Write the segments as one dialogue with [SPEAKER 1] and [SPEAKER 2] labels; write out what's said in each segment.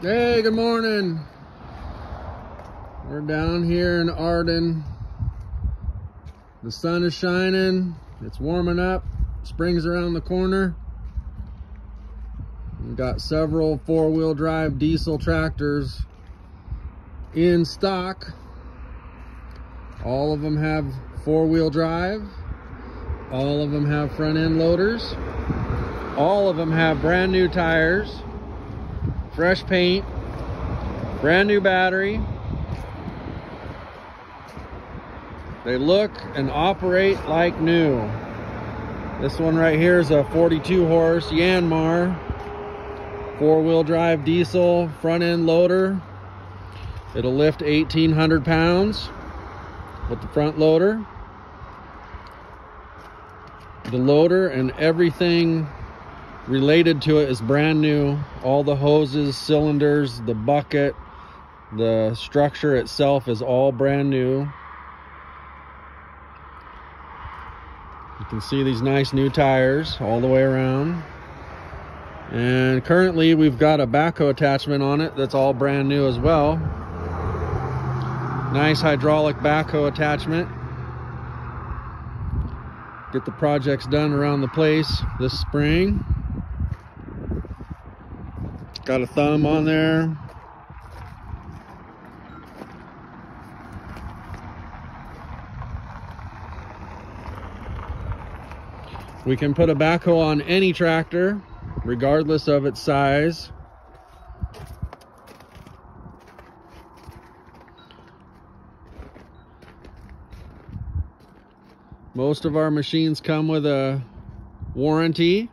[SPEAKER 1] Hey, good morning. We're down here in Arden. The sun is shining. It's warming up. Spring's around the corner. We've got several four-wheel drive diesel tractors in stock. All of them have four-wheel drive. All of them have front-end loaders. All of them have brand new tires fresh paint, brand new battery. They look and operate like new. This one right here is a 42 horse Yanmar four wheel drive diesel front end loader. It'll lift 1800 pounds with the front loader. The loader and everything related to it is brand new. All the hoses, cylinders, the bucket, the structure itself is all brand new. You can see these nice new tires all the way around. And currently we've got a backhoe attachment on it that's all brand new as well. Nice hydraulic backhoe attachment. Get the projects done around the place this spring. Got a thumb on there. We can put a backhoe on any tractor, regardless of its size. Most of our machines come with a warranty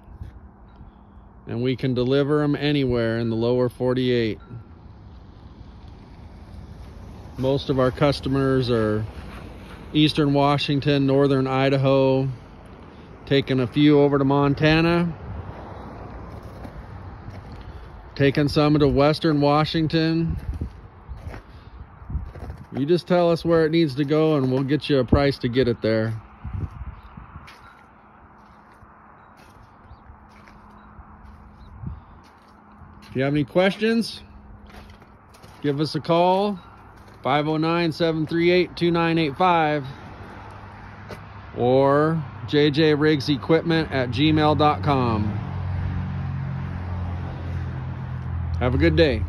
[SPEAKER 1] and we can deliver them anywhere in the lower 48. Most of our customers are eastern Washington, northern Idaho, taking a few over to Montana, taking some to western Washington. You just tell us where it needs to go and we'll get you a price to get it there. If you have any questions, give us a call 509-738-2985 or jjriggsequipment at gmail.com. Have a good day.